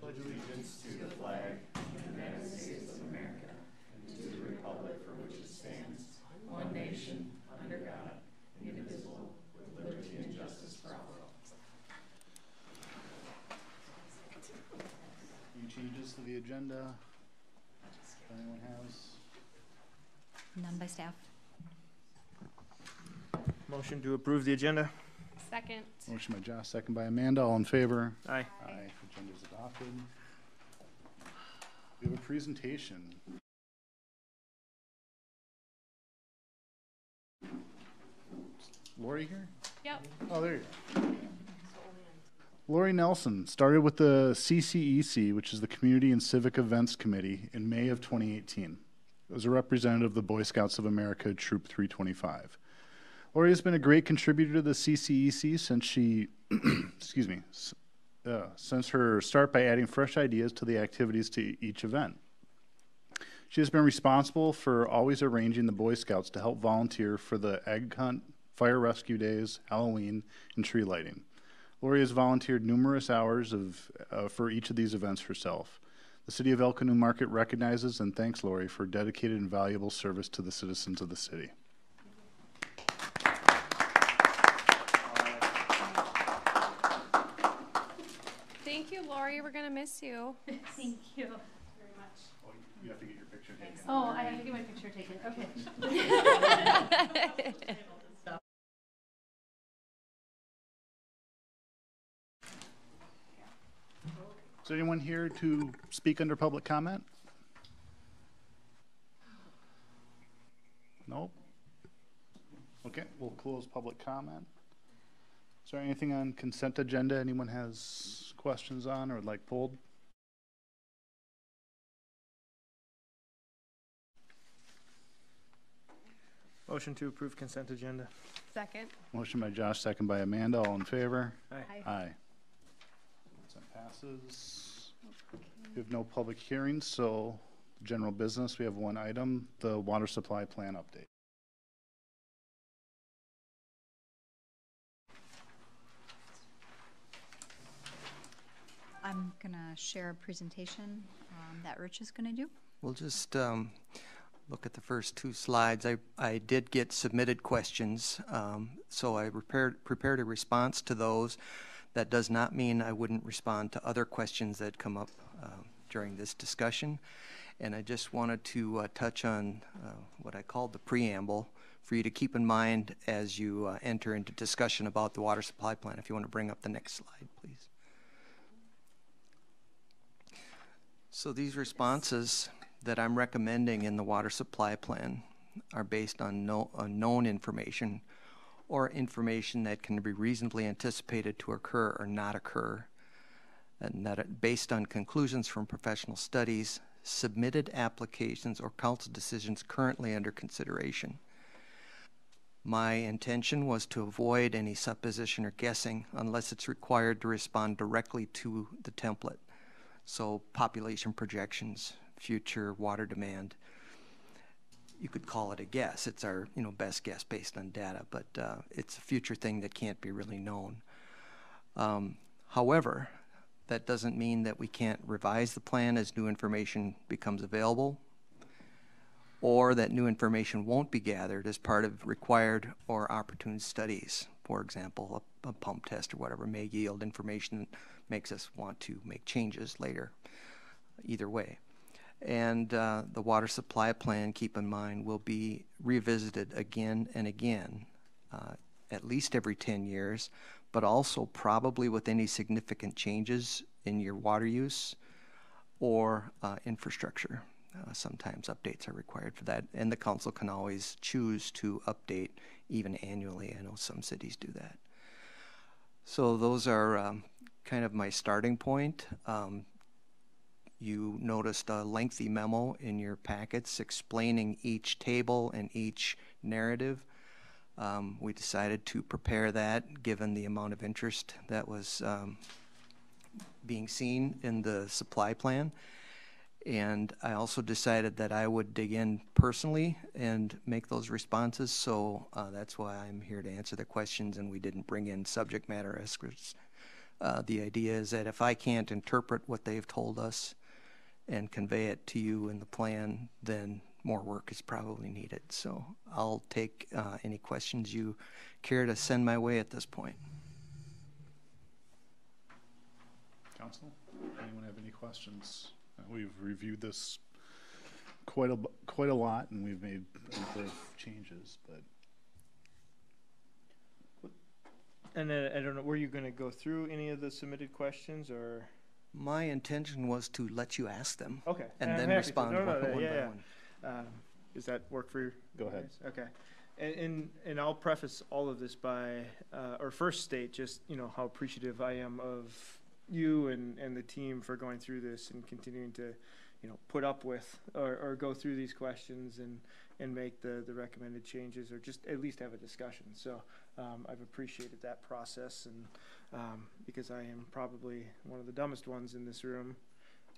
Pledge allegiance to the flag of the United States of America and to the republic for which it stands, one nation, under God, indivisible, with liberty and justice for all. Any changes to the agenda? Anyone has? None by staff. Motion to approve the agenda? Second. Motion by Josh, second by Amanda, all in favor? Aye. Aye, agenda's adopted. We have a presentation. Lori here? Yep. Oh, there you go. Lori Nelson started with the CCEC, which is the Community and Civic Events Committee, in May of 2018. As a representative of the Boy Scouts of America Troop 325. Lori has been a great contributor to the CCEC since she, excuse me, uh, since her start by adding fresh ideas to the activities to each event. She has been responsible for always arranging the Boy Scouts to help volunteer for the egg hunt, fire rescue days, Halloween, and tree lighting. Lori has volunteered numerous hours of, uh, for each of these events herself. The City of Elko New Market recognizes and thanks Lori for dedicated and valuable service to the citizens of the city. Thank you, Lori. We're gonna miss you. Thank you very much. Oh, you have to get your picture taken. Oh, I have to get my picture taken, okay. Is anyone here to speak under public comment? Nope. Okay, we'll close public comment. Is there anything on consent agenda anyone has questions on or would like pulled? Motion to approve consent agenda? Second. Motion by Josh, second by Amanda, all in favor? Aye. Aye. Consent passes. We have no public hearings, so general business, we have one item, the water supply plan update. I'm gonna share a presentation um, that Rich is gonna do. We'll just um, look at the first two slides. I, I did get submitted questions, um, so I prepared, prepared a response to those. That does not mean I wouldn't respond to other questions that come up um, during this discussion. And I just wanted to uh, touch on uh, what I called the preamble for you to keep in mind as you uh, enter into discussion about the water supply plan. If you want to bring up the next slide, please. So these responses that I'm recommending in the water supply plan are based on, no, known information or information that can be reasonably anticipated to occur or not occur, and that based on conclusions from professional studies, submitted applications, or council decisions currently under consideration. My intention was to avoid any supposition or guessing unless it's required to respond directly to the template. So population projections, future water demand. You could call it a guess. It's our you know best guess based on data, but uh, it's a future thing that can't be really known. Um, however, that doesn't mean that we can't revise the plan as new information becomes available, or that new information won't be gathered as part of required or opportune studies. For example, a, a pump test or whatever may yield information that makes us want to make changes later. Either way. And uh, the water supply plan, keep in mind, will be revisited again and again, uh, at least every 10 years, but also probably with any significant changes in your water use or uh, infrastructure. Uh, sometimes updates are required for that, and the council can always choose to update even annually. I know some cities do that. So those are um, kind of my starting point. Um, you noticed a lengthy memo in your packets explaining each table and each narrative. Um, we decided to prepare that given the amount of interest that was um, being seen in the supply plan. And I also decided that I would dig in personally and make those responses. So uh, that's why I'm here to answer the questions, and we didn't bring in subject matter experts. Uh, the idea is that if I can't interpret what they've told us and convey it to you in the plan, then more work is probably needed. So I'll take uh, any questions you care to send my way at this point. Council, anyone have any questions? We've reviewed this quite a, quite a lot, and we've made a number of changes, but And then, I don't know, were you gonna go through any of the submitted questions, or? My intention was to let you ask them Okay. and I'm then happy to. respond No, no, one, no, one yeah, by yeah. one. Um, Does that work for you? Go ahead. Okay. And, and, and I'll preface all of this by, uh, or first state just, you know, how appreciative I am of you and, and the team for going through this and continuing to, you know, put up with or, or go through these questions and, and make the, the recommended changes or just at least have a discussion. So, um, I've appreciated that process and, um, because I am probably one of the dumbest ones in this room,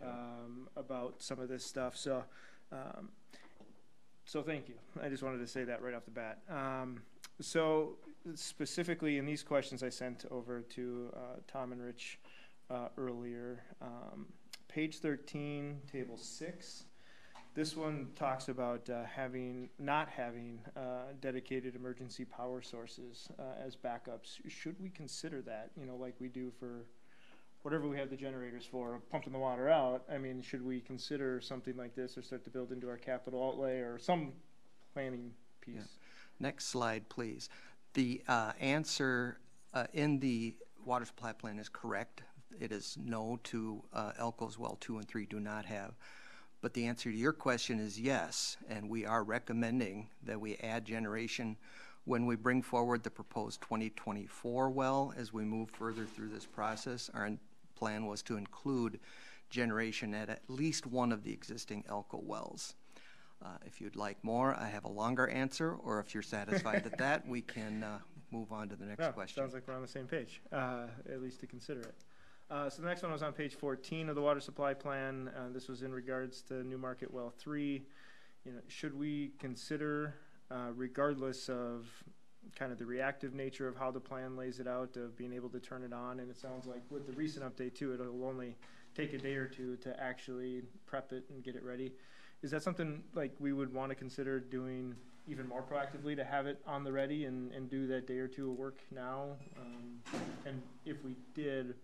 um, about some of this stuff. So, um, so thank you. I just wanted to say that right off the bat. Um, so specifically in these questions I sent over to uh, Tom and Rich uh, earlier, um, page 13, table 6. This one talks about uh, having, not having uh, dedicated emergency power sources uh, as backups. Should we consider that, you know, like we do for whatever we have the generators for, pumping the water out, I mean, should we consider something like this or start to build into our capital outlay or some planning piece? Yeah. Next slide, please. The uh, answer uh, in the water supply plan is correct. It is no to uh, Elko's well two and three do not have. But the answer to your question is yes, and we are recommending that we add generation when we bring forward the proposed 2024 well as we move further through this process. Our plan was to include generation at at least one of the existing Elko wells. Uh, If you'd like more, I have a longer answer, or if you're satisfied with that, we can uh, move on to the next Yeah, question. Sounds like we're on the same page, uh, at least to consider it. Uh, so the next one was on page fourteen of the water supply plan. Uh, this was in regards to New Market Well Three. You know, should we consider, uh, regardless of kind of the reactive nature of how the plan lays it out, of being able to turn it on? And it sounds like with the recent update too, it'll only take a day or two to actually prep it and get it ready. Is that something like we would want to consider doing even more proactively to have it on the ready and, and do that day or two of work now? Um, and if we did,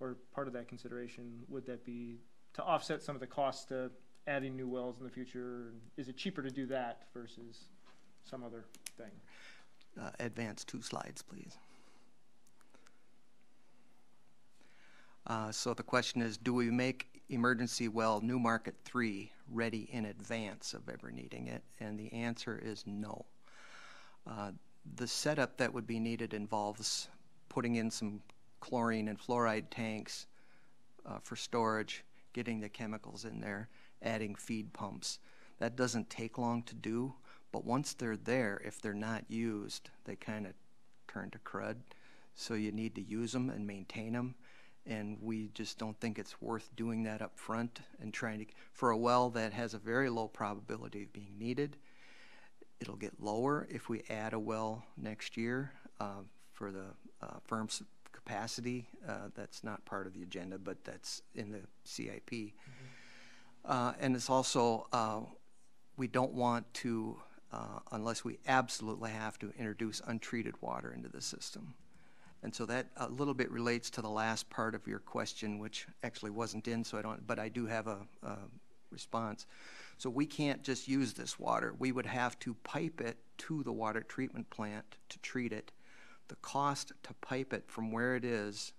or part of that consideration, would that be to offset some of the costs to adding new wells in the future? Is it cheaper to do that versus some other thing? Uh, Advance two slides, please. Uh, So the question is, do we make emergency well New Market 3 ready in advance of ever needing it? And the answer is no. Uh, The setup that would be needed involves putting in some chlorine and fluoride tanks uh, for storage, getting the chemicals in there, adding feed pumps. That doesn't take long to do, but once they're there, if they're not used, they kind of turn to crud. So you need to use them and maintain them. And we just don't think it's worth doing that up front and trying to, for a well that has a very low probability of being needed. It'll get lower if we add a well next year uh, for the uh, firm's capacity. Uh, That's not part of the agenda, but that's in the CIP. Uh, And it's also, uh, we don't want to, uh, unless we absolutely have to, introduce untreated water into the system. And so that a little bit relates to the last part of your question, which actually wasn't in, so I don't, but I do have a, a response. So we can't just use this water. We would have to pipe it to the water treatment plant to treat it. The cost to pipe it from where it is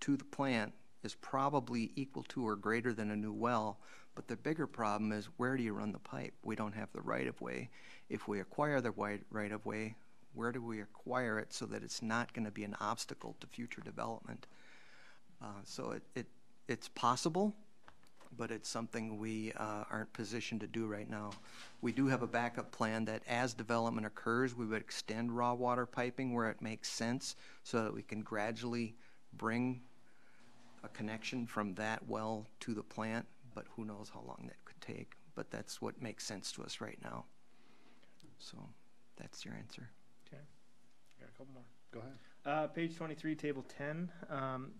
to the plant is probably equal to or greater than a new well. But the bigger problem is where do you run the pipe? We don't have the right of way. If we acquire the right, of way, where do we acquire it so that it's not going to be an obstacle to future development? Uh, so it, it, it's possible, but it's something we uh, aren't positioned to do right now. We do have a backup plan that as development occurs, we would extend raw water piping where it makes sense so that we can gradually bring a connection from that well to the plant. but who knows how long that could take. But that's what makes sense to us right now. So that's your answer. Okay. Got a couple more. Go ahead. Uh, page twenty-three, table ten. Um,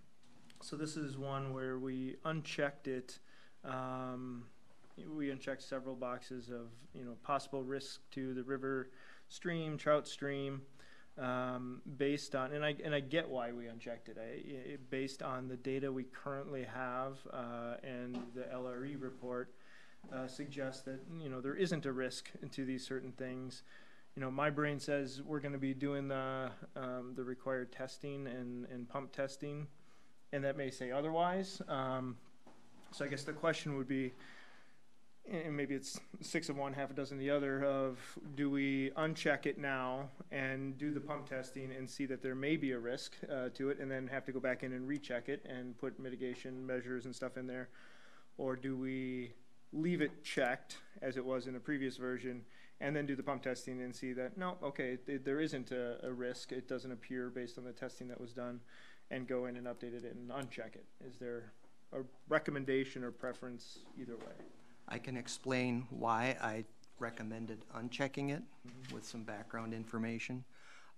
so this is one where we unchecked it. Um, we unchecked several boxes of, you know, possible risk to the river stream, trout stream, um, based on, and I, and I get why we unchecked it. I, i based on the data we currently have, uh, and the LRE report, uh, suggests that, you know, there isn't a risk to these certain things you know, my brain says we're going to be doing the um, the required testing and, and pump testing, and that may say otherwise. Um, so I guess the question would be, and maybe it's six of one, half a dozen the other. Of do we uncheck it now and do the pump testing and see that there may be a risk uh, to it, and then have to go back in and recheck it and put mitigation measures and stuff in there, or do we leave it checked as it was in the previous version? and then do the pump testing and see that, no, okay, th- there isn't a, a risk, it doesn't appear based on the testing that was done, and go in and update it and uncheck it. Is there a recommendation or preference either way? I can explain why I recommended unchecking it with some background information.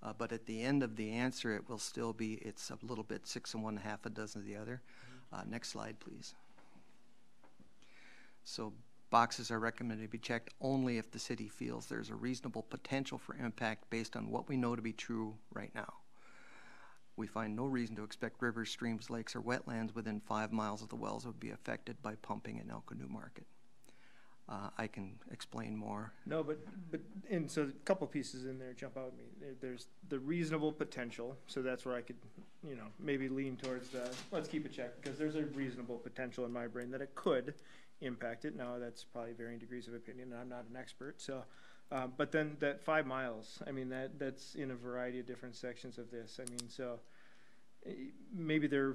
Uh, but at the end of the answer, it will still be, it's a little bit six and one, half a dozen of the other. Uh, next slide, please. So boxes are recommended to be checked only if the city feels there's a reasonable potential for impact based on what we know to be true right now. We find no reason to expect rivers, streams, lakes, or wetlands within five miles of the wells would be affected by pumping in Elko New Market. Uh, I can explain more. No, but, but, and so a couple pieces in there jump out at me. There- There's the reasonable potential, so that's where I could, you know, maybe lean towards the, let's keep it checked, because there's a reasonable potential in my brain that it could impact it. Now, that's probably varying degrees of opinion, and I'm not an expert, so. Uh, but then that five miles, I mean, that, that's in a variety of different sections of this. I mean, so, eh, maybe they're,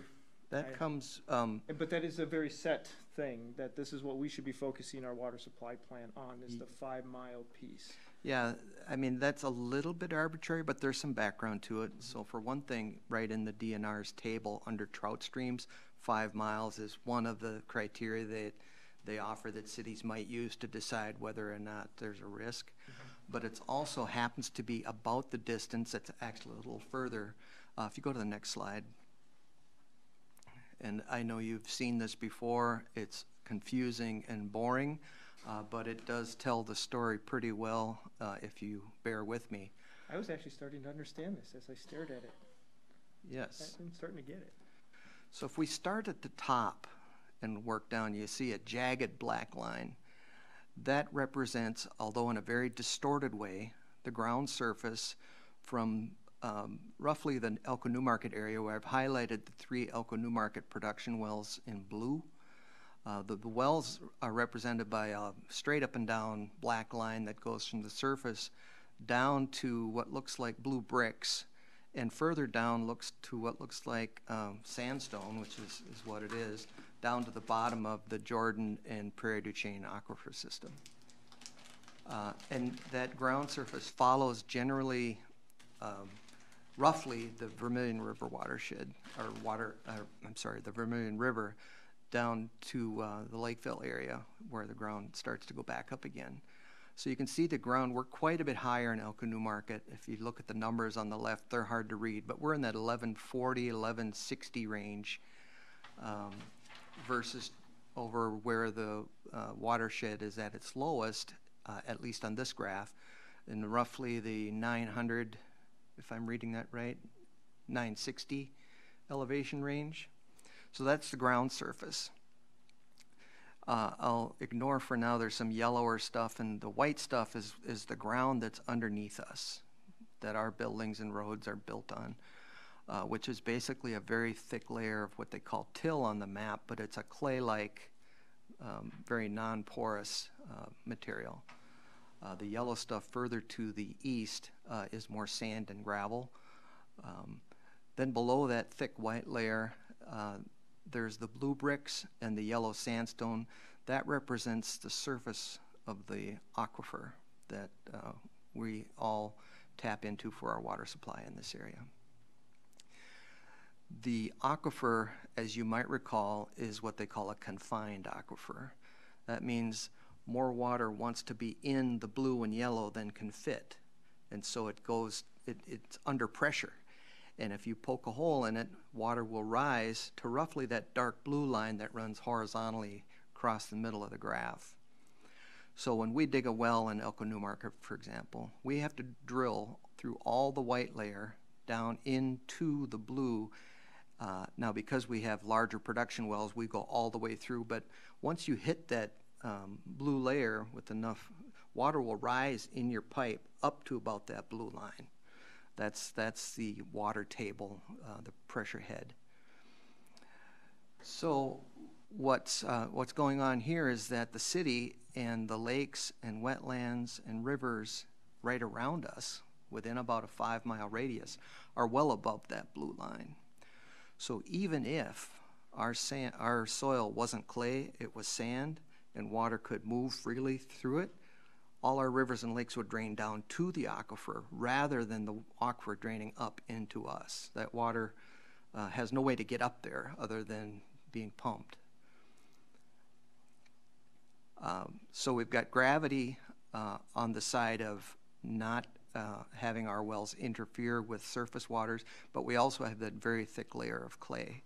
That I- comes, um, but that is a very set thing, that this is what we should be focusing our water supply plan on, is the five mile piece. Yeah, I mean, that's a little bit arbitrary, but there's some background to it. So for one thing, right in the DNR's table under trout streams, five miles is one of the criteria that they offer that cities might use to decide whether or not there's a risk. But it also happens to be about the distance, it's actually a little further. Uh, if you go to the next slide. And I know you've seen this before, it's confusing and boring, uh, but it does tell the story pretty well, uh, if you bear with me. I was actually starting to understand this as I stared at it. Yes. I'm starting to get it. So if we start at the top and work down, you see a jagged black line. That represents, although in a very distorted way, the ground surface from um, roughly the Elko New Market area where I've highlighted the three Elko New Market production wells in blue. Uh, the, the wells are represented by a straight up and down black line that goes from the surface down to what looks like blue bricks and further down looks to what looks like um, sandstone, which is, is what it is, down to the bottom of the Jordan and Prairie du Chien aquifer system. Uh, and that ground surface follows generally, um, roughly the Vermilion River watershed, or water, uh, I'm sorry, the Vermilion River down to uh, the Lakeville area where the ground starts to go back up again. So you can see the ground, we're quite a bit higher in Elko New Market. If you look at the numbers on the left, they're hard to read, but we're in that 1140, 1160 range um, versus over where the uh, watershed is at its lowest, uh, at least on this graph, in roughly the 900, if I'm reading that right, 960 elevation range. So that's the ground surface. Uh, I'll ignore for now, there's some yellower stuff, and the white stuff is, is the ground that's underneath us, that our buildings and roads are built on, uh, which is basically a very thick layer of what they call till on the map, but it's a clay-like, um, very non-porous uh, material. Uh, the yellow stuff further to the east uh, is more sand and gravel. Um, then below that thick white layer, uh, there's the blue bricks and the yellow sandstone. That represents the surface of the aquifer that uh, we all tap into for our water supply in this area. The aquifer, as you might recall, is what they call a confined aquifer. That means more water wants to be in the blue and yellow than can fit. And so it goes, it, it's under pressure. And if you poke a hole in it, water will rise to roughly that dark blue line that runs horizontally across the middle of the graph. So when we dig a well in Elko New Market, for example, we have to drill through all the white layer down into the blue. Uh, now, because we have larger production wells, we go all the way through. But once you hit that um, blue layer with enough, water will rise in your pipe up to about that blue line. That's, that's the water table, uh, the pressure head. So what's, uh, what's going on here is that the city and the lakes and wetlands and rivers right around us, within about a five mile radius, are well above that blue line. So even if our, sand, our soil wasn't clay, it was sand, and water could move freely through it, all our rivers and lakes would drain down to the aquifer rather than the aquifer draining up into us. That water uh, has no way to get up there other than being pumped. Um, so we've got gravity uh, on the side of not uh, having our wells interfere with surface waters, but we also have that very thick layer of clay.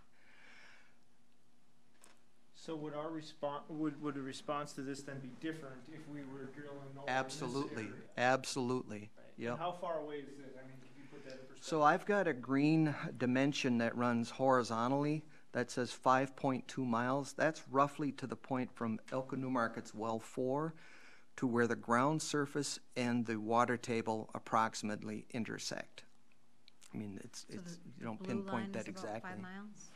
So would our response, would, would a response to this then be different if we were drilling over Absolutely, absolutely. Right. Yep. And how far away is this? I mean, can you put that in perspective? So I've got a green dimension that runs horizontally that says 5.2 miles. That's roughly to the point from Elko New Market's well four to where the ground surface and the water table approximately intersect. I mean, it's, So it's, the you don't blue line pinpoint that is about exactly. Five miles?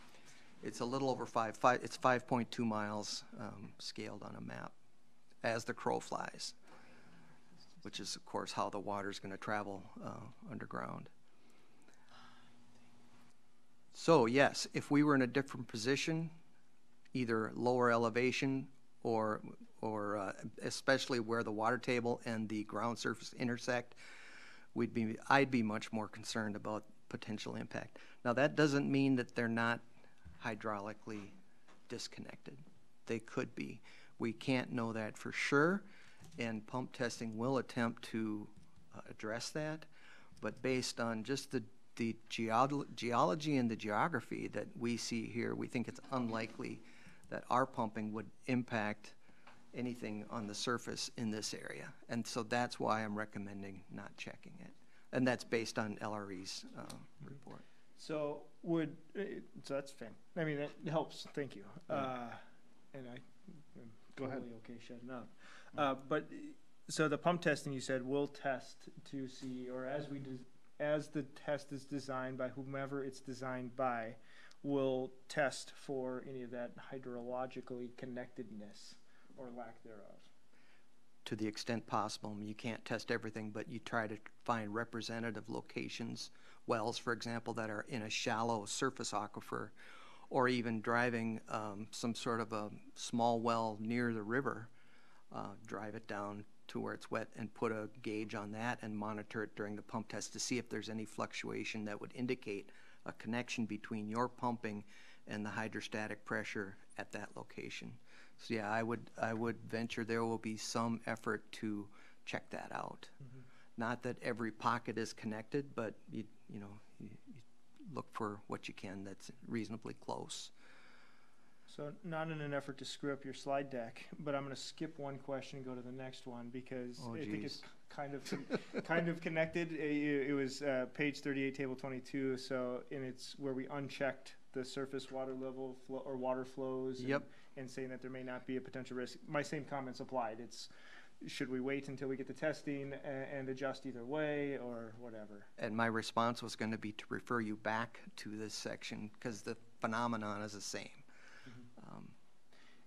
It's a little over five, five, it's 5.2 miles um, scaled on a map as the crow flies, which is, of course, how the water's going to travel uh, underground. So, yes, if we were in a different position, either lower elevation or, or uh, especially where the water table and the ground surface intersect, we'd be, I'd be much more concerned about potential impact. Now, that doesn't mean that they're not hydraulically disconnected. They could be. We can't know that for sure, and pump testing will attempt to uh, address that. But based on just the, the geol- geology and the geography that we see here, we think it's unlikely that our pumping would impact anything on the surface in this area. And so that's why I'm recommending not checking it. And that's based on LRE's uh, report. So would, uh, so that's fine. I mean, that helps, thank you. Uh, and I, am Go ahead. totally okay shutting up. Uh, but, so the pump testing, you said, will test to see, or as we, des- as the test is designed by whomever it's designed by, will test for any of that hydrologically connectedness or lack thereof. to the extent possible. You can't test everything, but you try to find representative locations, wells, for example, that are in a shallow surface aquifer, or even driving um, some sort of a small well near the river, uh, drive it down to where it's wet and put a gauge on that and monitor it during the pump test to see if there's any fluctuation that would indicate a connection between your pumping and the hydrostatic pressure at that location. So yeah, I would, I would venture there will be some effort to check that out. Not that every pocket is connected, but you, you know, you, you look for what you can that's reasonably close. So not in an effort to screw up your slide deck, but I'm gonna skip one question and go to the next one because Oh, I think it's geez. kind of, kind of connected. It, it was, uh, page thirty-eight, table twenty-two, so, and it's where we unchecked the surface water level flow, or water flows. and- Yep. And saying that there may not be a potential risk. My same comments applied. It's, should we wait until we get the testing and, and adjust either way or whatever? And my response was going to be to refer you back to this section because the phenomenon is the same. Um,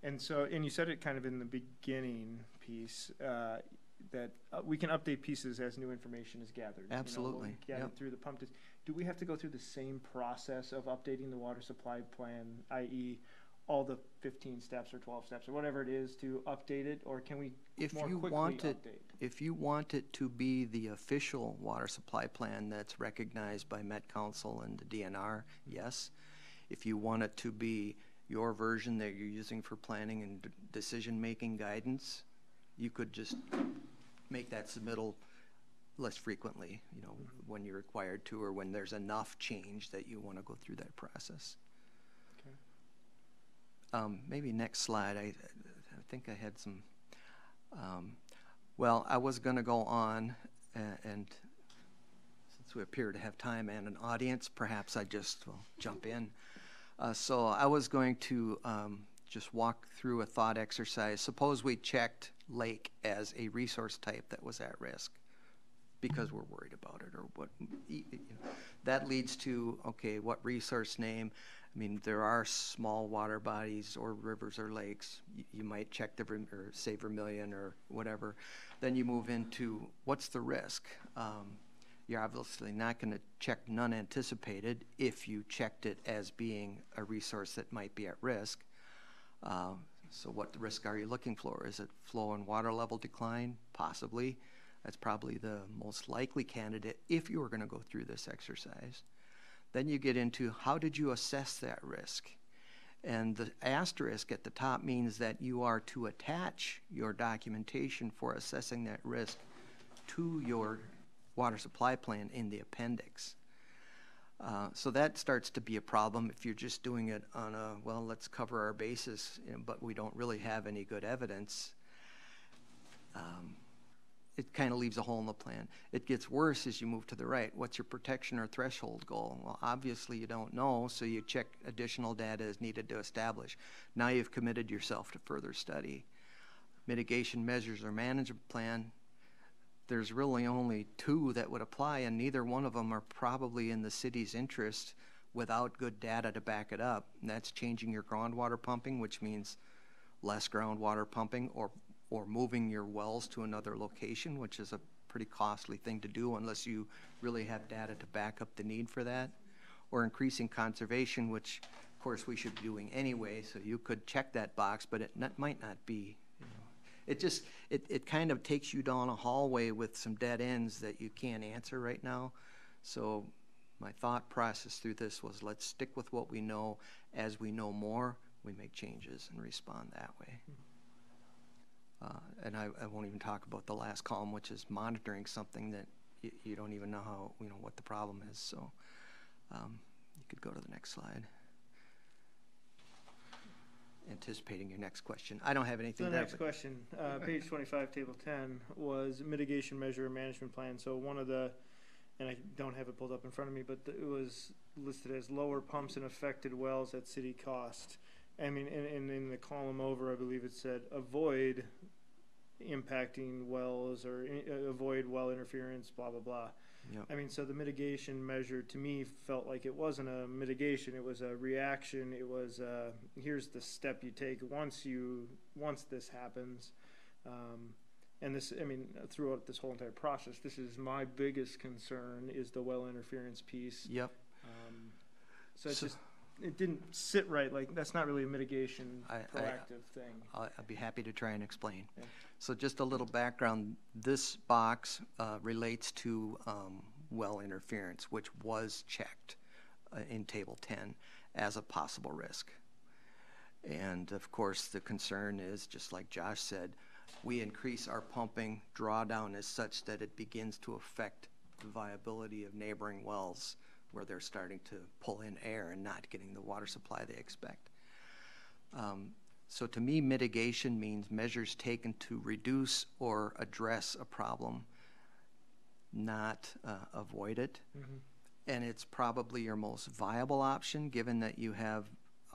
And so, and you said it kind of in the beginning piece, uh, that uh, we can update pieces as new information is gathered. you know, Absolutely, we'll Gather yep. through the pump test. Do we have to go through the same process of updating the water supply plan, i.e. all the fifteen steps or twelve steps or whatever it is to update it, or can we If more you quickly want it, update? if you want it to be the official water supply plan that's recognized by Met Council and the DNR, yes. If you want it to be your version that you're using for planning and d- decision-making guidance, you could just make that submittal less frequently, you know, when you're required to, or when there's enough change that you want to go through that process. Um, maybe next slide, I, I think I had some, um, well, I was gonna go on, a- and since we appear to have time and an audience, perhaps I just will jump in. Uh, so I was going to, um, just walk through a thought exercise. Suppose we checked lake as a resource type that was at risk because we're worried about it or what, you know, that leads to, okay, what resource name? I mean, there are small water bodies or rivers or lakes. You, you might check the, or say Vermilion or whatever. Then you move into what's the risk? Um, you're obviously not going to check none anticipated if you checked it as being a resource that might be at risk. Uh, so what risk are you looking for? Is it flow and water level decline? Possibly. That's probably the most likely candidate if you were going to go through this exercise. Then you get into how did you assess that risk? And the asterisk at the top means that you are to attach your documentation for assessing that risk to your water supply plan in the appendix. Uh, so that starts to be a problem if you're just doing it on a, well, let's cover our bases, you know, but we don't really have any good evidence. Um, it kind of leaves a hole in the plan. It gets worse as you move to the right. What's your protection or threshold goal? Well, obviously you don't know, so you check additional data is needed to establish. Now you've committed yourself to further study. Mitigation measures or management plan, there's really only two that would apply, and neither one of them are probably in the city's interest without good data to back it up. And that's changing your groundwater pumping, which means less groundwater pumping, or or moving your wells to another location, which is a pretty costly thing to do unless you really have data to back up the need for that, or increasing conservation, which of course we should be doing anyway. So you could check that box, but it not, might not be. It just it, it kind of takes you down a hallway with some dead ends that you can't answer right now. So my thought process through this was let's stick with what we know. As we know more, we make changes and respond that way. Uh, and I, I won't even talk about the last column, which is monitoring something that you, you don't even know how, you know, what the problem is. So um, you could go to the next slide. Anticipating your next question. I don't have anything The next question, uh, page twenty-five, table ten, was mitigation measure management plan. So one of the, and I don't have it pulled up in front of me, but it was listed as lower pumps and affected wells at city cost. I mean, in, in, in the column over, I believe it said avoid impacting wells or i- uh, avoid well interference, blah, blah, blah. Yep. I mean, so the mitigation measure to me felt like it wasn't a mitigation, it was a reaction, it was, uh, here's the step you take once you, once this happens. Um, and this, I mean, throughout this whole entire process, this is my biggest concern is the well interference piece. Yep. Um, so So- just, it didn't sit right, like, that's not really a mitigation I- I- proactive thing. I'll, I'd be happy to try and explain. Yeah. So just a little background, this box uh, relates to um, well interference, which was checked uh, in Table 10 as a possible risk. And of course, the concern is, just like Josh said, we increase our pumping drawdown as such that it begins to affect the viability of neighboring wells where they're starting to pull in air and not getting the water supply they expect. Um, so to me, mitigation means measures taken to reduce or address a problem, not uh, avoid it. And it's probably your most viable option, given that you have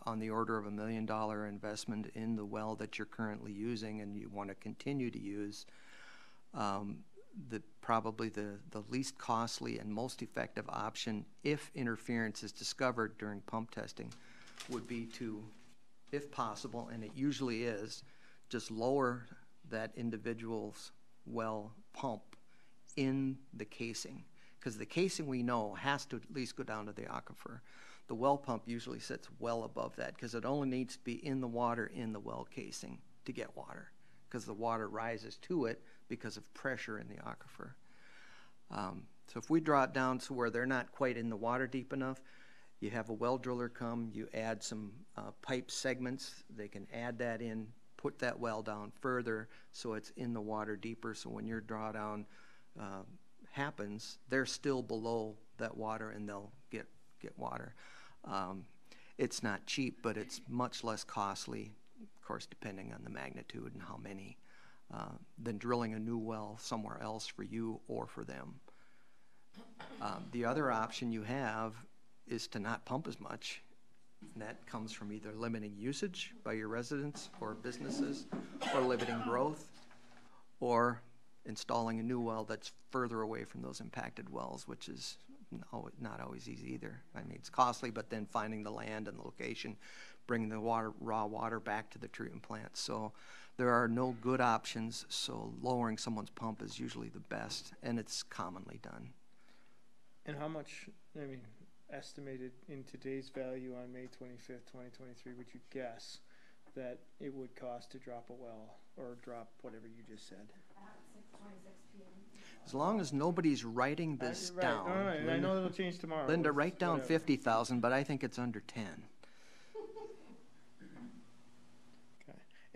on the order of a million dollar investment in the well that you're currently using and you want to continue to use. Um, the, probably the, the least costly and most effective option, if interference is discovered during pump testing, would be to, if possible, and it usually is, just lower that individual's well pump in the casing. Because the casing we know has to at least go down to the aquifer. The well pump usually sits well above that because it only needs to be in the water in the well casing to get water. Because the water rises to it because of pressure in the aquifer. Um, so if we draw it down to where they're not quite in the water deep enough, You have a well driller come, you add some uh, pipe segments, they can add that in, put that well down further so it's in the water deeper. So when your drawdown uh, happens, they're still below that water and they'll get, get water. Um, it's not cheap, but it's much less costly, course, depending on the magnitude and how many, uh, than drilling a new well somewhere else for you or for them. Um, the other option you have is to not pump as much. And that comes from either limiting usage by your residents or businesses, or limiting growth, or installing a new well that's further away from those impacted wells, which is no, not always easy either. I mean, it's costly, but then finding the land and the location, bring the water, raw water back to the treatment plant. So there are no good options, so lowering someone's pump is usually the best, and it's commonly done. And how much, I mean, estimated in today's value on May 25th, 2023, would you guess that it would cost to drop a well or drop whatever you just said? As long as nobody's writing uh, this right, down. Linda, I know it'll change tomorrow. Linda, write down whatever. 50,000, but I think it's under 10.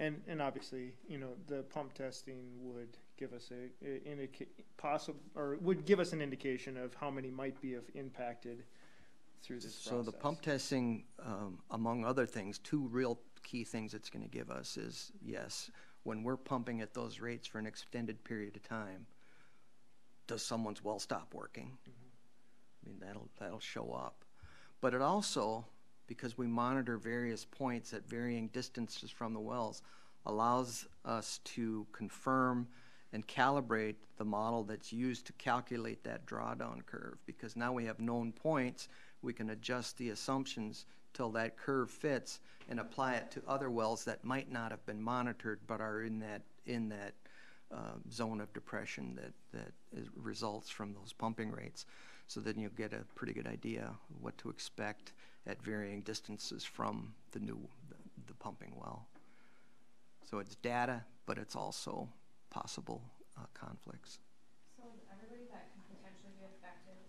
And, and obviously, you know, the pump testing would give us a, a indica- possible, or would give us an indication of how many might be of impacted through this. So the pump testing, um, among other things, two real key things it's gonna give us is, yes, when we're pumping at those rates for an extended period of time, does someone's well stop working? I mean, that'll, that'll show up. But it also, because we monitor various points at varying distances from the wells, allows us to confirm and calibrate the model that's used to calculate that drawdown curve. Because now we have known points, we can adjust the assumptions till that curve fits and apply it to other wells that might not have been monitored but are in that, in that uh, zone of depression that, that is, results from those pumping rates. So then you'll get a pretty good idea what to expect at varying distances from the new, the, the pumping well. So it's data, but it's also possible uh, conflicts. So is everybody that could potentially be affected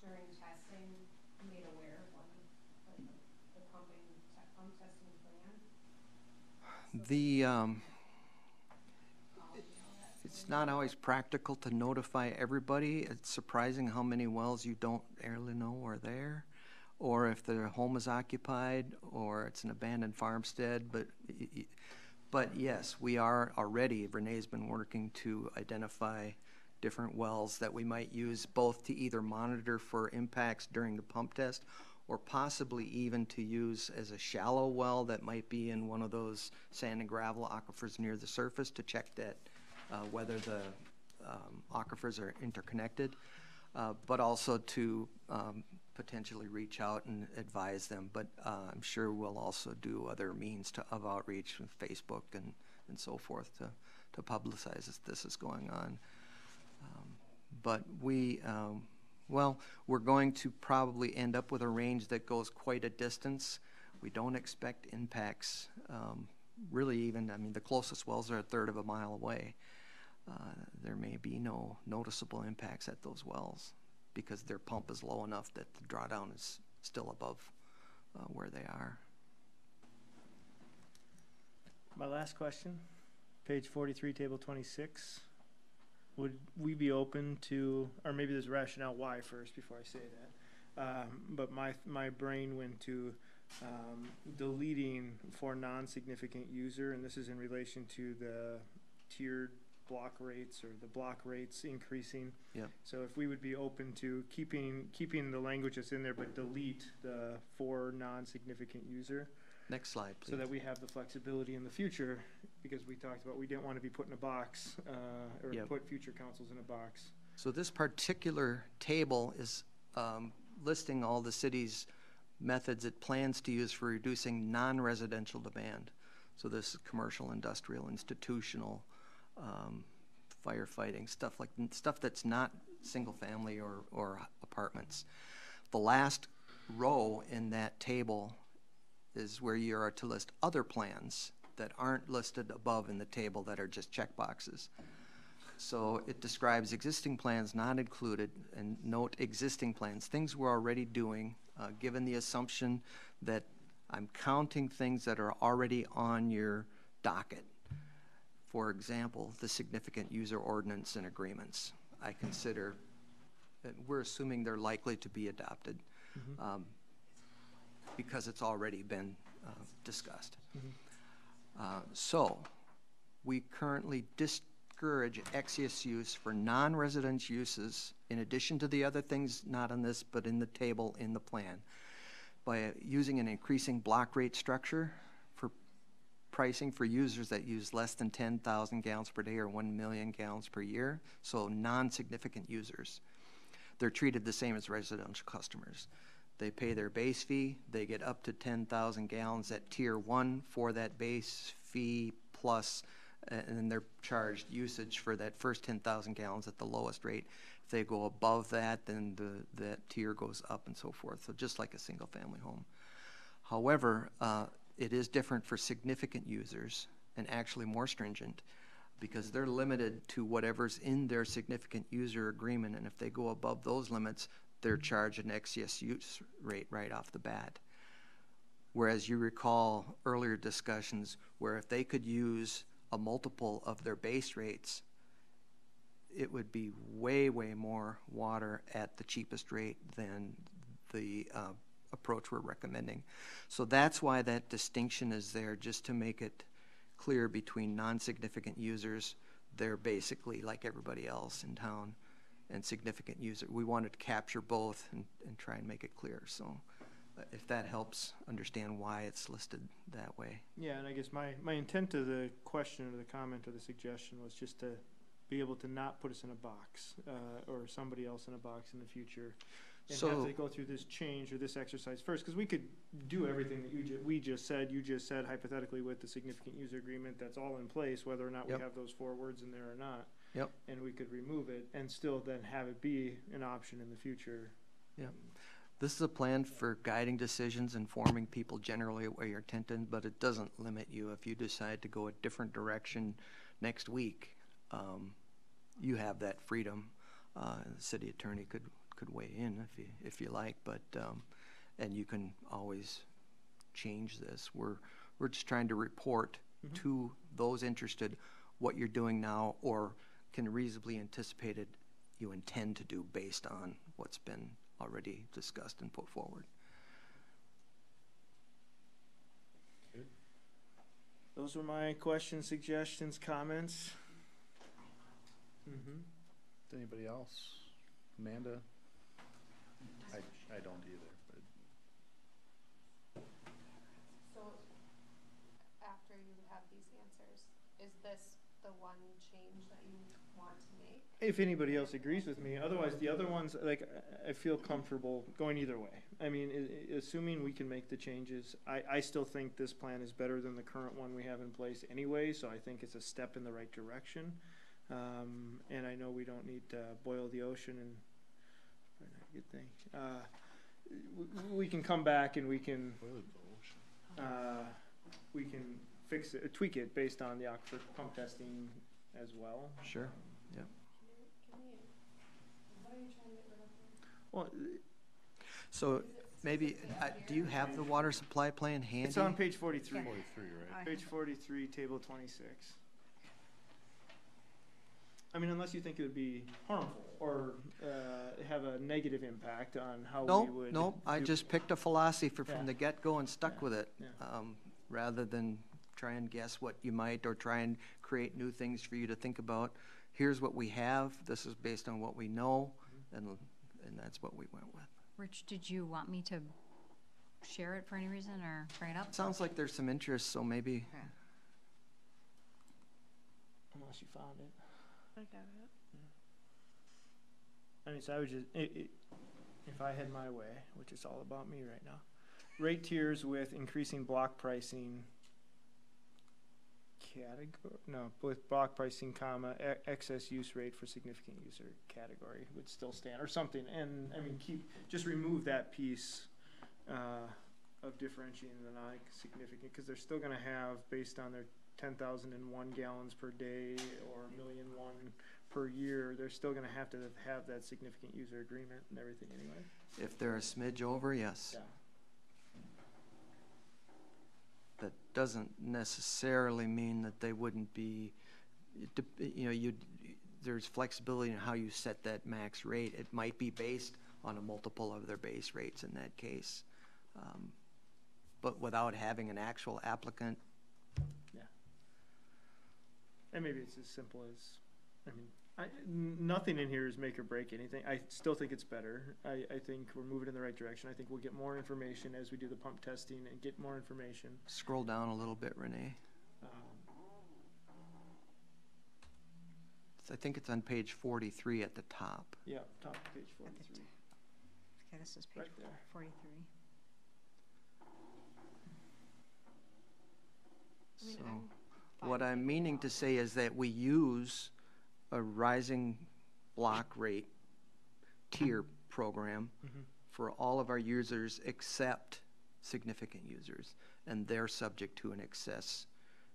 during testing made aware of when, like, the pumping, te- pump testing plan? The, um, All, you know, that It's not always practical to notify everybody. It's surprising how many wells you don't barely know are there. Or if their home is occupied, or it's an abandoned farmstead, but, but yes, we are already, Renee's been working to identify different wells that we might use both to either monitor for impacts during the pump test or possibly even to use as a shallow well that might be in one of those sand and gravel aquifers near the surface to check that uh, whether the um, aquifers are interconnected, uh, but also to um, potentially reach out and advise them. But uh, I'm sure we'll also do other means to, of outreach with Facebook and, and so forth to, to publicize this, this is going on. Um, but we, um, well, we're going to probably end up with a range that goes quite a distance. We don't expect impacts, um, really even, I mean, the closest wells are a third of a mile away. Uh, there may be no noticeable impacts at those wells because their pump is low enough that the drawdown is still above uh, where they are. My last question, page forty-three, table twenty-six. Would we be open to, or maybe there's rationale why first before I say that. Um, but my, my brain went to, um, deleting for non-significant user, and this is in relation to the tiered block rates or the block rates increasing. Yeah. So if we would be open to keeping, keeping the language that's in there, but delete the for non-significant user. Next slide, please. So that we have the flexibility in the future, because we talked about, we didn't want to be put in a box, uh, or put future councils in a box. So this particular table is um, listing all the city's methods it plans to use for reducing non-residential demand. So this is commercial, industrial, institutional, um, firefighting, stuff like, stuff that's not single-family or, or apartments. The last row in that table is where you are to list other plans that aren't listed above in the table that are just checkboxes. So it describes existing plans not included and note existing plans, things we're already doing uh, given the assumption that I'm counting things that are already on your docket. For example, the significant user ordinance and agreements. I consider, that we're assuming they're likely to be adopted um, because it's already been uh, discussed. Uh, So, we currently discourage excess use for non-residence uses, in addition to the other things not on this, but in the table in the plan, by using an increasing block rate structure pricing for users that use less than ten thousand gallons per day or one million gallons per year, so non-significant users. They're treated the same as residential customers. They pay their base fee, they get up to ten thousand gallons at tier one for that base fee uh, and then they're charged usage for that first ten thousand gallons at the lowest rate. If they go above that, then the, that tier goes up and so forth, so just like a single-family home. However, uh, it is different for significant users and actually more stringent because they're limited to whatever's in their significant user agreement. And if they go above those limits, they're charged an excess use rate right off the bat. Whereas you recall earlier discussions where if they could use a multiple of their base rates, it would be way, way more water at the cheapest rate than the uh, approach we're recommending. So that's why that distinction is there, just to make it clear between non-significant users. They're basically like everybody else in town, and significant user. We wanted to capture both and, and try and make it clear. So uh, if that helps understand why it's listed that way. Yeah, and I guess my, my intent of the question or the comment or the suggestion was just to be able to not put us in a box, uh, or somebody else in a box in the future. And have So- to go through this change or this exercise first, because we could do everything that you ju- we just said, you just said hypothetically with the significant user agreement, that's all in place, whether or not we Yep. have those four words in there or not. Yep. And we could remove it and still then have it be an option in the future. Yep. This is a plan for guiding decisions, informing people generally where you're intended, but it doesn't limit you. If you decide to go a different direction next week, um, you have that freedom. Uh, and the city attorney could, could weigh in if you, if you like, but, um, and you can always change this. We're, we're just trying to report to those interested what you're doing now or can reasonably anticipate it you intend to do based on what's been already discussed and put forward. Those were my questions, suggestions, comments. Mm-hmm. Anybody else? Amanda? I, I don't either, but So after you have these answers, is this the one change that you want to make? If anybody else agrees with me, otherwise the other ones, like, I- I feel comfortable going either way. I mean, i- i- assuming we can make the changes, I, I still think this plan is better than the current one we have in place anyway, so I think it's a step in the right direction. Um, and I know we don't need to boil the ocean and, probably not a good thing. Uh, w- we can come back and we can, uh, we can fix it, tweak it based on the aquifer pump testing as well. Sure. Can we, what are you trying to get rid of? here? Well, So maybe, uh, do you have the water supply plan handy? it's on page forty-three. forty-three, right? Page forty-three, table twenty-six. I mean, unless you think it would be harmful or, uh, have a negative impact on how we No, would. no, I do- just picked a philosophy Yeah. from the get-go and stuck Yeah. with it. Yeah. Um, rather than try and guess what you might or try and create new things for you to think about. Here's what we have, this is based on what we know, Mm-hmm. and, and that's what we went with. Rich, did you want me to share it for any reason or bring it up? Sounds like there's some interest, so maybe, Okay. Unless you found it. I mean, so I would just, i- i- if I had my way, which is all about me right now, rate tiers with increasing block pricing category, no, with block pricing, comma, e- excess use rate for significant user category would still stand, or something, and, I mean, keep, just remove that piece, uh, of differentiating the non-significant, cause they're still gonna have, based on their ten thousand and one gallons per day, or a million one per year, they're still gonna have to have that significant user agreement and everything anyway. If they're a smidge over, yes. Yeah. That doesn't necessarily mean that they wouldn't be, it dep- you know, you, there's flexibility in how you set that max rate. It might be based on a multiple of their base rates in that case. Um, But without having an actual applicant. And maybe it's as simple as, I mean, I, n- nothing in here is make or break anything. I still think it's better. I, I think we're moving in the right direction. I think we'll get more information as we do the pump testing and get more information. scroll down a little bit, Renee. Um, I think it's on page forty-three at the top. yeah, top of page forty-three, Okay, this is page right there. forty-three. I mean, So, I'm fine what I'm meaning to say is that we use a rising block rate tier program Mhm. for all of our users except significant users, and they're subject to an excess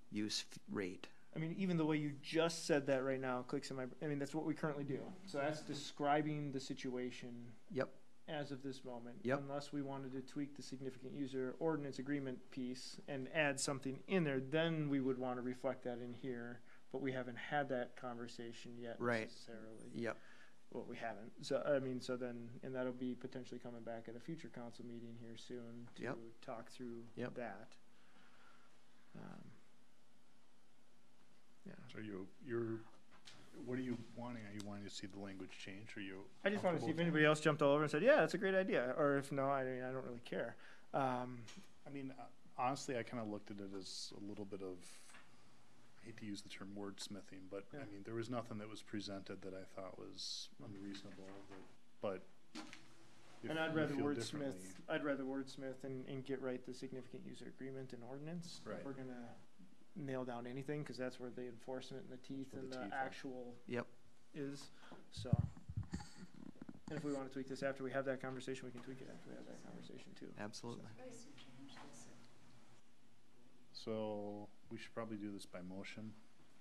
use f- rate. I mean, even the way you just said that right now clicks in my, I mean, that's what we currently do. So that's describing the situation Yep, as of this moment. Yep. Unless we wanted to tweak the significant user ordinance agreement piece and add something in there, then we would want to reflect that in here. But we haven't had that conversation yet Right. necessarily. yep, Well, we haven't. So, I mean, so then, and that'll be potentially coming back at a future council meeting here soon to Yep. talk through Yep. that. Um, Yeah. So you, you're, what are you wanting? Are you wanting to see the language change? Are you? I just want to see if comfortable with anybody else jumped all over and said, yeah, that's a great idea. Or if no, I mean, I don't really care. Um, I mean, uh, honestly, I kind of looked at it as a little bit of, I hate to use the term wordsmithing, but I Yeah. mean, there was nothing that was presented that I thought was unreasonable, that- but. if And I'd you rather feel wordsmith, differently- I'd rather wordsmith and, and get right the significant user agreement and ordinance. If Right. We're gonna nail down anything, cause that's where the enforcement and the teeth Where and the the teeth are. actual yep. is, so. And if we wanna tweak this after we have that conversation, we can tweak it after we have that conversation too. Absolutely. So we should probably do this by motion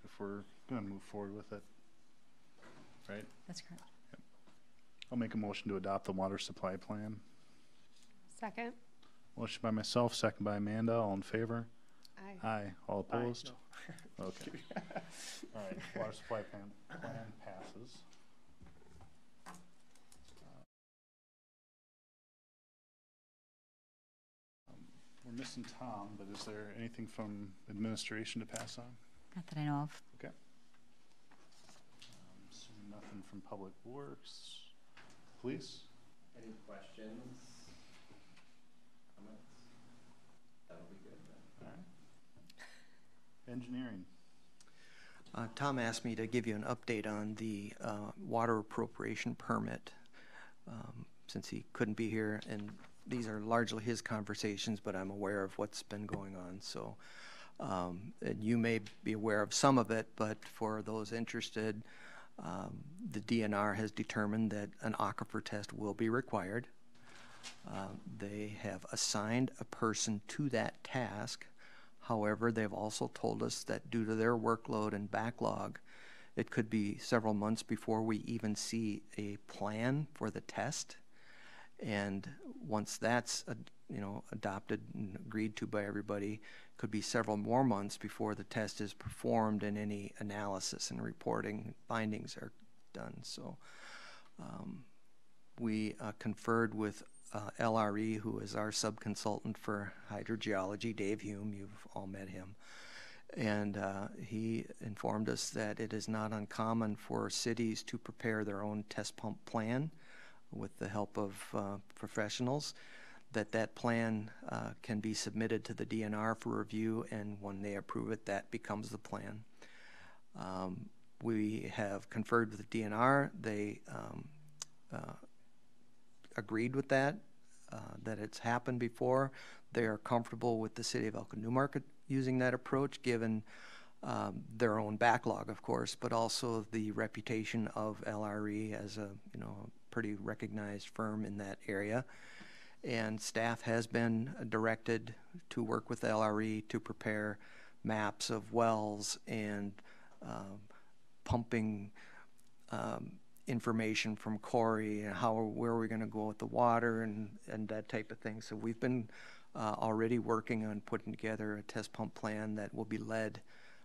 if we're gonna move forward with it. Right? That's correct. I'll make a motion to adopt the water supply plan. Second. Motion by myself, second by Amanda, all in favor? Aye. Aye, all Aye, opposed? no. Okay. All right, water supply plan, plan passes. Um, We're missing Tom, but is there anything from administration to pass on? Not that I know of. Um, Seeing nothing from public works. Police? Any questions? Comments? That'll be good then. All right. Engineering? Uh, Tom asked me to give you an update on the uh, water appropriation permit, um, since he couldn't be here, and these are largely his conversations, but I'm aware of what's been going on, so. um, And you may be aware of some of it, but for those interested, um, the DNR has determined that an aquifer test will be required. Uh, They have assigned a person to that task. However, they've also told us that due to their workload and backlog, it could be several months before we even see a plan for the test. And once that's, you know, adopted and agreed to by everybody, could be several more months before the test is performed and any analysis and reporting findings are done. So um, we uh, conferred with uh, LRE, who is our subconsultant for hydrogeology, Dave Hume. You've all met him. And uh, he informed us that it is not uncommon for cities to prepare their own test pump plan with the help of uh, professionals, that that plan uh, can be submitted to the DNR for review, and when they approve it, that becomes the plan. Um, we have conferred with the DNR. They um, uh, agreed with that, uh, that it's happened before. They are comfortable with the city of Elko New Market using that approach, given um, their own backlog, of course, but also the reputation of LRE as a you know pretty recognized firm in that area. And staff has been directed to work with LRE to prepare maps of wells and um, pumping um, information from Corey and how, where are we're gonna go with the water and, and that type of thing. So we've been, uh, already working on putting together a test pump plan that will be led,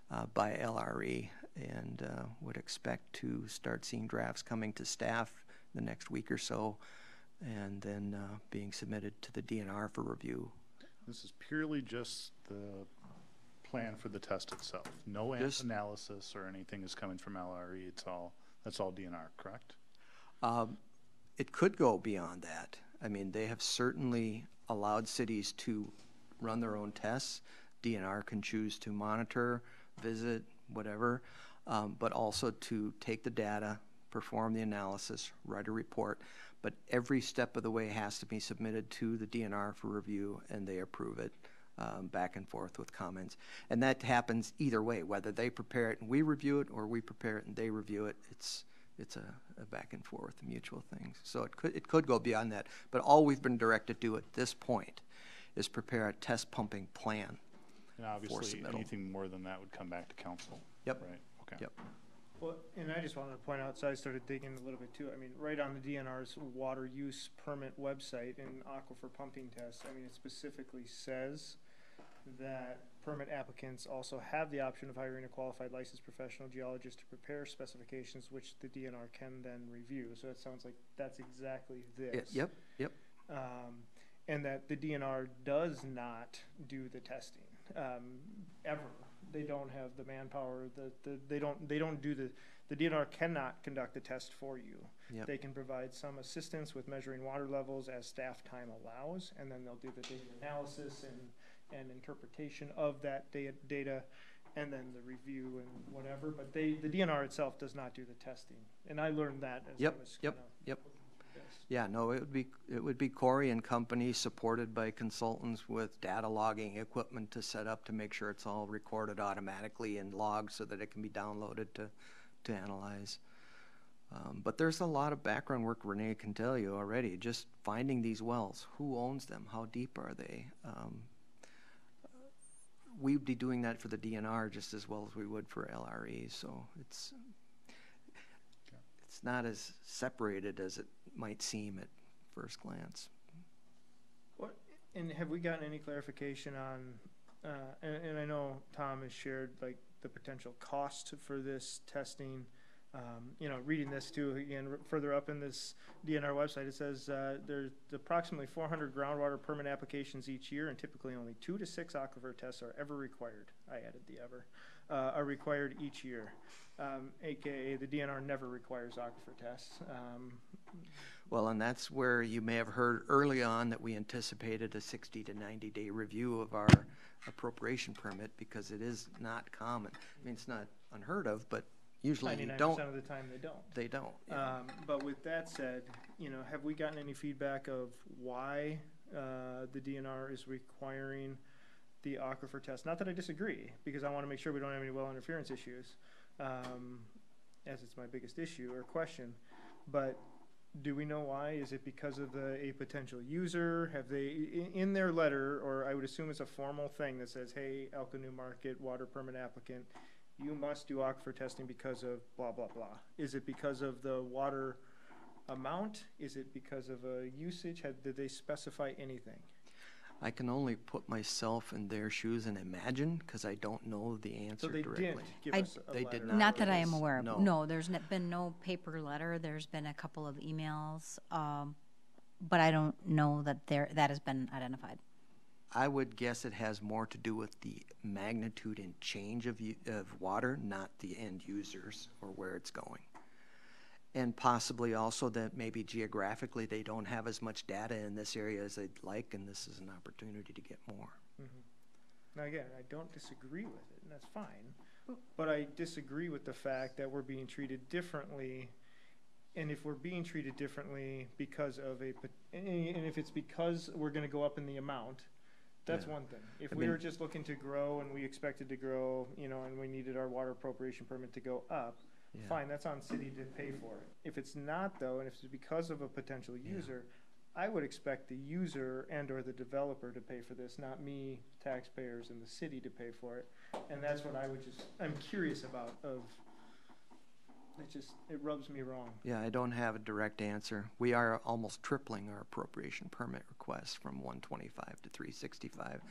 uh, by LRE and, uh, would expect to start seeing drafts coming to staff the next week or so and then, uh, being submitted to the DNR for review. This is purely just the plan for the test itself. No Just- analysis or anything is coming from LRE. It's all, that's all DNR, correct? Um, it could go beyond that. I mean, they have certainly allowed cities to run their own tests. DNR can choose to monitor, visit, whatever, um, but also to take the data, perform the analysis, write a report. But every step of the way has to be submitted to the DNR for review, and they approve it um, back and forth with comments. And that happens either way, whether they prepare it and we review it, or we prepare it and they review it. It's it's a, a back and forth mutual thing. So it could it could go beyond that. But all we've been directed to do at this point is prepare a test pumping plan. And obviously, anything more than that would come back to council. Yep. Right, okay. Yep. Well, and I just wanted to point out, so I started digging a little bit too. I mean, right on the DNR's water use permit website in aquifer pumping tests, I mean, it specifically says that permit applicants also have the option of hiring a qualified licensed professional geologist to prepare specifications which the DNR can then review. So it sounds like that's exactly this. Yep, yep. um, and that the DNR does not do the testing um, ever. They don't have the manpower. The, the they don't they don't do the the DNR cannot conduct the test for you. Yep. They can provide some assistance with measuring water levels as staff time allows, and then they'll do the data analysis and and interpretation of that data data, and then the review and whatever. But they the DNR itself does not do the testing, and I learned that as Yep, I was yep, kind yep. this. Yeah, no, it would be, it would be Corey and company, supported by consultants with data logging equipment to set up to make sure it's all recorded automatically and logged so that it can be downloaded to, to analyze. Um, but there's a lot of background work Renee can tell you already, just finding these wells, who owns them, how deep are they? Um, We'd be doing that for the DNR just as well as we would for LRE, so it's, it's not as separated as it might seem at first glance. What, and have we gotten any clarification on, uh, and, and I know Tom has shared like the potential cost for this testing. Um, you know, reading this too, again, further up in this DNR website, it says, uh, there's approximately four hundred groundwater permit applications each year and typically only two to six aquifer tests are ever required. I added the ever, uh, are required each year. Um, AKA the DNR never requires aquifer tests. Um, Well, and that's where you may have heard early on that we anticipated a sixty to ninety day review of our appropriation permit because it is not common. I mean, it's not unheard of, but usually you ninety-nine don't, percent of the time they don't. they don't. yeah. Um, but with that said, you know, have we gotten any feedback of why, uh, the DNR is requiring the aquifer test? Not that I disagree, because I wanna make sure we don't have any well interference issues, um, as it's my biggest issue or question. But do we know why? Is it because of the, a potential user? Have they, in, in their letter, or I would assume it's a formal thing that says, hey, Elko New Market water permit applicant, you must do aquifer testing because of blah, blah, blah. Is it because of the water amount? Is it because of a usage? Have, did they specify anything? I can only put myself in their shoes and imagine, cause I don't know the answer So answer they directly. didn't give I- us a They did letter. not. Not that I am Yes, aware of. no. No, there's n- been no paper letter. There's been a couple of emails. Um, but I don't know that there, that has been identified. I would guess it has more to do with the magnitude and change of, u- of water, not the end users or where it's going. And possibly also that maybe geographically, they don't have as much data in this area as they'd like, and this is an opportunity to get more. Mm-hmm. Now, again, I don't disagree with it, and that's fine. But I disagree with the fact that we're being treated differently. And if we're being treated differently because of a, pot- and and if it's because we're gonna go up in the amount, that's Yeah. one thing. If I we were just looking to grow and we expected to grow, you know, and we needed our water appropriation permit to go up, Yeah. fine, that's on city to pay for it. If it's not though, and if it's because of a potential user, I would expect the user and or the developer to pay for this, not me, taxpayers and the city to pay for it. And that's what I would just, I'm curious about of, It just, it rubs me wrong. Yeah, I don't have a direct answer. We are almost tripling our appropriation permit request from one twenty-five to three sixty-five.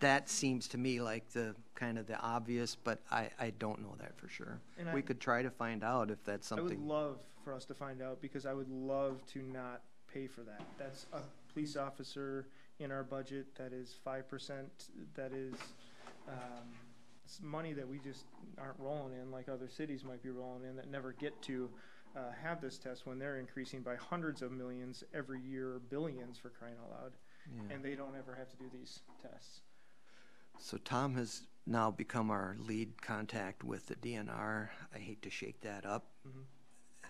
That seems to me like the, kind of the obvious, but I, I don't know that for sure. And We I- could try to find out if that's something I would something. love for us to find out because I would love to not pay for that. That's a police officer in our budget. That is five percent. That is um, it's money that we just aren't rolling in like other cities might be rolling in that never get to uh, have this test when they're increasing by hundreds of millions every year, billions for crying out loud, Yeah. and they don't ever have to do these tests. So Tom has now become our lead contact with the DNR. I hate to shake that up. Mhm.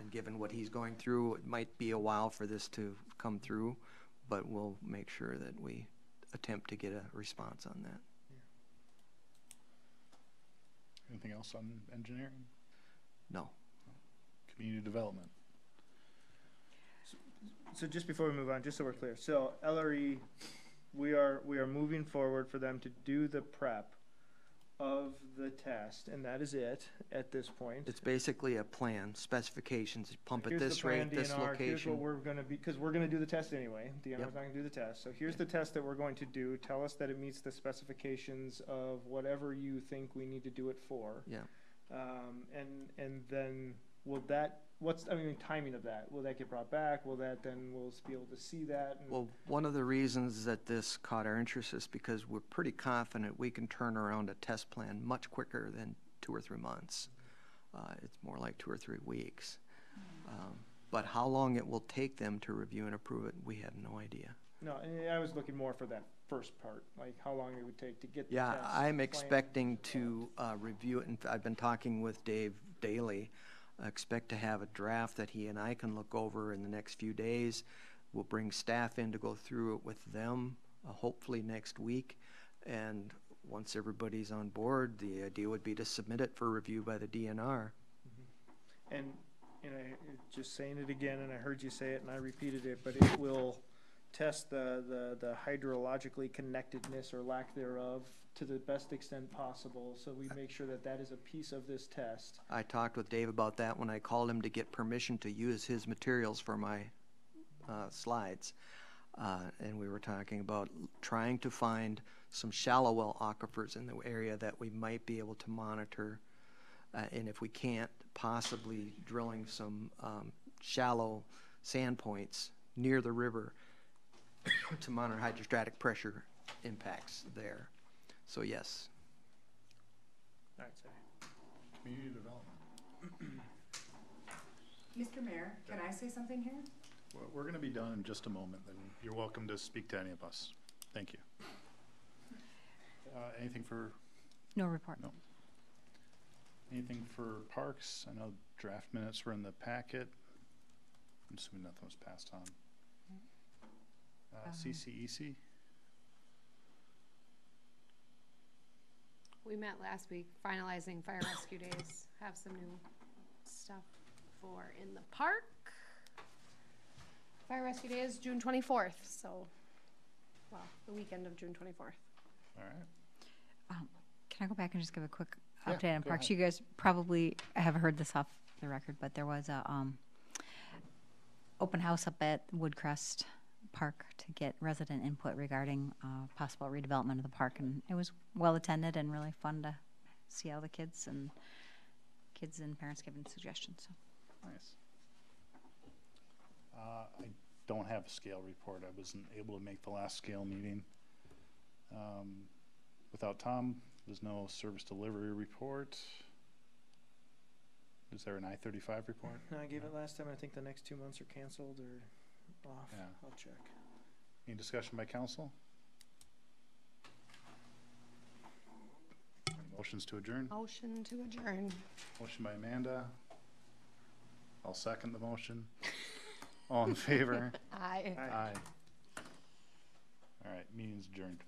And given what he's going through, it might be a while for this to come through, but we'll make sure that we attempt to get a response on that. Anything else on engineering? No. Community development? So just before we move on, just so we're clear, so LRE, we are, we are moving forward for them to do the prep of the test, and that is it at this point. It's basically a plan, specifications, pump at Here's the this plan, rate, this DNR, Here's what location. we're gonna be, because we're gonna do the test anyway, DNR's Yep. not gonna do the test, so here's the test that we're going to do, tell us that it meets the specifications of whatever you think we need to do it for. Yeah. Um, and, and then will that, what's, I mean, timing of that, will that get brought back, will that, then we'll be able to see that? and- Well, one of the reasons that this caught our interest is because we're pretty confident we can turn around a test plan much quicker than two or three months. Uh, it's more like two or three weeks. Um, But how long it will take them to review and approve it, we have no idea. No, and I was looking more for that first part, like how long it would take to get the Yeah, test I'm plan. expecting to uh, review it, and I've been talking with Dave daily. I expect to have a draft that he and I can look over in the next few days. We'll bring staff in to go through it with them, uh, hopefully next week. And once everybody's on board, the idea would be to submit it for review by the DNR. And, and I, just saying it again, and I heard you say it and I repeated it, but it will test the, the, the hydrologically connectedness or lack thereof to the best extent possible, so we make sure that that is a piece of this test. I talked with Dave about that when I called him to get permission to use his materials for my uh, slides. Uh, and we were talking about trying to find some shallow well aquifers in the area that we might be able to monitor. Uh, and if we can't, possibly drilling some um, shallow sand points near the river to monitor hydrostatic pressure impacts there. So yes, All right, sorry. Community development. Mr. Mayor, can I say something here? We're- We're going to be done in just a moment, then you're welcome to speak to any of us. Thank you. Uh, Anything for, No report. No. anything for parks? I know draft minutes were in the packet. I'm assuming nothing was passed on. Uh. CCEC? We met last week finalizing fire rescue days, have some new stuff for in the park. Fire rescue day is June twenty-fourth, so, well, the weekend of June twenty-fourth. All right. Um, Can I go back and just give a quick Yeah, update on go parks? ahead. You guys probably have heard this off the record, but there was a, um, open house up at Woodcrest Park to get resident input regarding, uh, possible redevelopment of the park, and it was well-attended and really fun to see all the kids and kids and parents giving suggestions, so. Nice. Uh, I don't have a scale report. I wasn't able to make the last scale meeting. Um, Without Tom, there's no service delivery report. Is there an I-35 report? No, I gave it last time, I think the next two months are canceled or off, Yeah. I'll check. Any discussion by council? Motions to adjourn? Motion to adjourn. Motion by Amanda. I'll second the motion. All in favor? Aye. Aye. Aye. All right, meeting's adjourned.